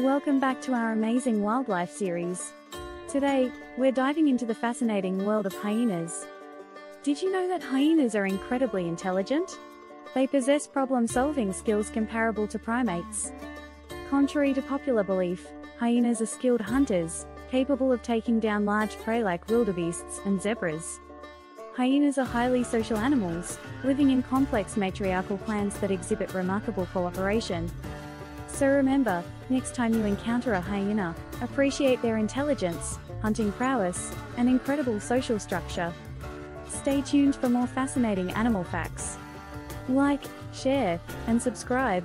Welcome back to our amazing wildlife series. Today, we're diving into the fascinating world of hyenas. Did you know that hyenas are incredibly intelligent? They possess problem solving skills comparable to primates. Contrary to popular belief, hyenas are skilled hunters, capable of taking down large prey like wildebeests and zebras. Hyenas are highly social animals, living in complex matriarchal clans that exhibit remarkable cooperation. So remember, next time you encounter a hyena, appreciate their intelligence, hunting prowess, and incredible social structure. Stay tuned for more fascinating animal facts. Like, share, and subscribe.